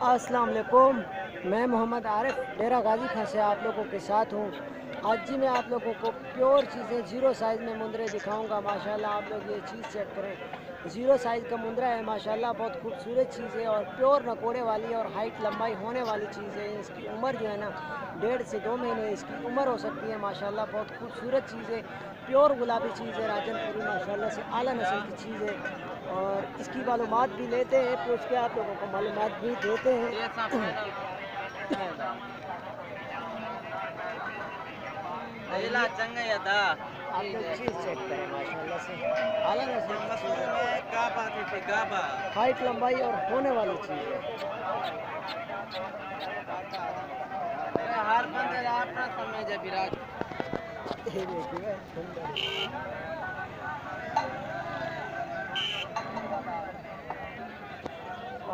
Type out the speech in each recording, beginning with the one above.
السلام علیکم میں محمد عارف ڈیرہ غازی خان سے آپ لوگوں کے ساتھ ہوں۔ آج جی میں آپ لوگوں کو پیور چیزیں زیرو سائز میں مندرے دکھاؤں گا ماشاءاللہ آپ لوگ یہ چیز چیک کریں۔ زیرو سائز کا مندرا ہے ماشاءاللہ بہت خوبصورت چیز ہے اور پیور نکوڑے والی اور ہائٹ لمبائی ہونے والی چیز ہے۔ اس کی عمر جو ہے نا ڈیڑھ سے دو مہینے اس کی عمر ہو سکتی ہے۔ ماشاءاللہ بہت خوبصورت چیز ہے۔ پیور گلابی چیز ہے راجن پوری ماشاءاللہ سے اعلیٰ نسل کی چیز ہے۔ اور اس کی معلومات بھی لیتے ہیں پوچھ کے آپ لوگوں کو معلومات بھی دیتے ہیں۔ دا چیز چیک کریں ماشاءاللہ سے تے گابا ہائٹ لمبائی اور ہونے والی چیز ہے ہر بندے اپنا سمجھ ہے براج یہ دیکھیے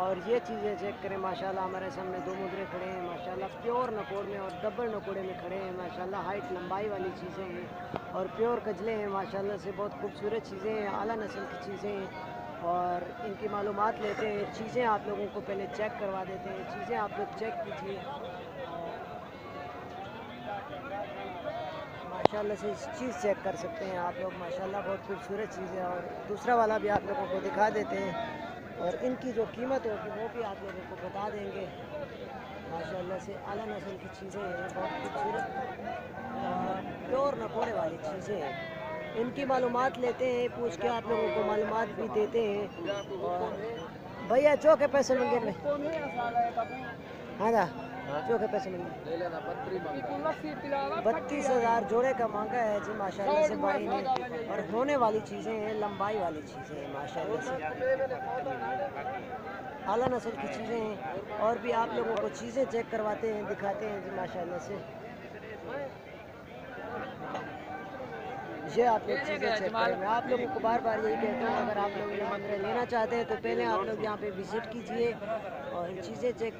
اور یہ چیزیں چیک کریں، ماشاءاللہ ہمارے سامنے دو مدرے کھڑے ہیں، ماشاءاللہ پیور نکوڑ میں اور ڈبل نکوڑے میں کھڑے ہیں، ماشاءاللہ ہائٹ لمبائی والی چیزیں ہیں اور پیور کجلے ہیں، ماشاءاللہ سے بہت خوبصورت چیزیں ہیں، اعلیٰ نسل کی چیزیں ہیں اور ان کی معلومات لیتے ہیں، چیزیں آپ لوگوں کو پہلے چیک کروا دیتے ہیں، چیزیں آپ لوگ چیک کیجیے ماشاءاللہ سے اس چیز چیک کر سکتے ہیں آپ لوگ، ماشاءاللہ بہت خوبصورت چیز ہے اور دوسرا والا بھی آپ لوگوں کو دکھا دیتے ہیں۔ اور ان کی جو قیمت ہوگی وہ بھی آپ لوگوں کو بتا دیں گے۔ ماشاءاللہ سے اعلیٰ نسل کی چیزیں ہیں، بہت خوبصورت پیور نکوڑے والی چیزیں ہیں۔ ان کی معلومات لیتے ہیں، پوچھ کے آپ لوگوں کو معلومات بھی دیتے ہیں۔ اور بھیا چوک ہے پیسے منگے میں۔ ہاں چو کے پیسے منگے بتیس ہزار جوڑے کا مانگا ہے جی ماشاءاللہ سے بھائی نے۔ اور ہونے والی چیزیں ہیں لمبائی والی چیزیں ہیں ماشاءاللہ سے۔ اعلیٰ نسل کی چیزیں ہیں۔ اور بھی آپ لوگوں کو چیزیں چیک کرواتے ہیں دکھاتے ہیں جی ماشاءاللہ سے۔ یہ آپ لوگ چیزیں چیک کریں۔ میں آپ لوگوں کو بار بار یہی کہتا ہوں اگر آپ لوگ یہ مندر لینا چاہتے ہیں تو پہلے آپ لوگ یہاں پہ وزٹ کیجیے اور چیزیں چیک